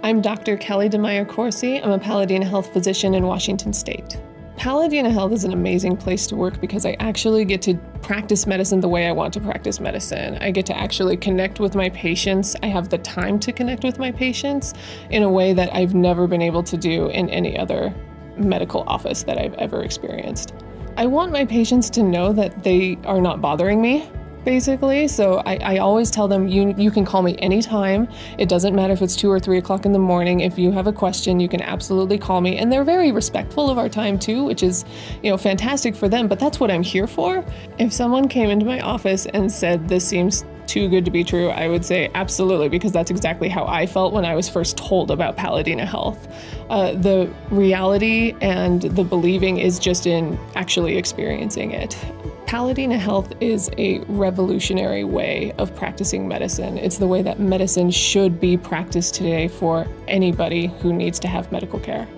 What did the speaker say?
I'm Dr. Kelly DeMeyere-Coursey. I'm a Paladina Health physician in Washington State. Paladina Health is an amazing place to work because I actually get to practice medicine the way I want to practice medicine. I get to actually connect with my patients. I have the time to connect with my patients in a way that I've never been able to do in any other medical office that I've ever experienced. I want my patients to know that they are not bothering me basically. So I, I, always tell them you you can call me anytime. It doesn't matter if it's two or three o'clock in the morning. If you have a question, you can absolutely call me. And they're very respectful of our time too, which is, you know, fantastic for them. But that's what I'm here for. If someone came into my office and said this seems too good to be true, I would say absolutely, because that's exactly how I felt when I was first told about Paladina Health. Uh, the reality and the believing is just in actually experiencing it. Paladina Health is a revolutionary way of practicing medicine. It's the way that medicine should be practiced today for anybody who needs to have medical care.